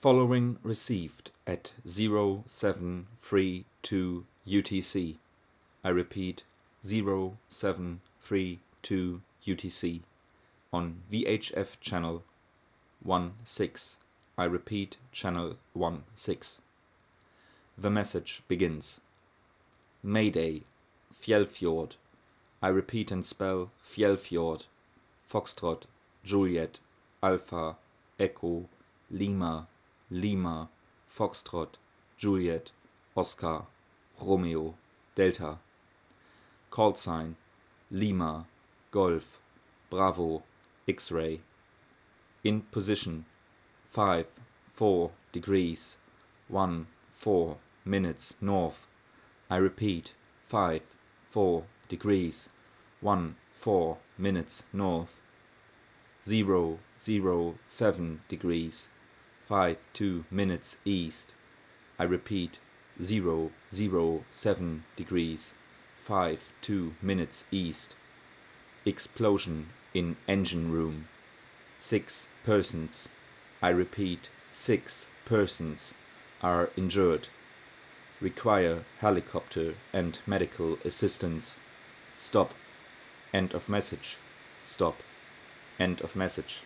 Following received at 0732 UTC. I repeat 0732 UTC on VHF channel 16. I repeat channel 16. The message begins. Mayday, Fjaellfjord. I repeat and spell Fjaellfjord. Foxtrot, Juliet, Alpha, Echo, Lima, Lima, Foxtrot, Juliet, Oscar, Romeo, Delta. Call sign Lima, Golf, Bravo, X-ray. In position 5, 4 degrees, 1, 4 minutes north. I repeat 5, 4 degrees, 1, 4 minutes north. 0, 0, 7 degrees, 5, 2 minutes east. I repeat 0, 0, 7 degrees, 5, 2 minutes east. Explosion in engine room. 6 persons, I repeat 6 persons, are injured. Require helicopter and medical assistance. Stop. End of message. Stop. End of message.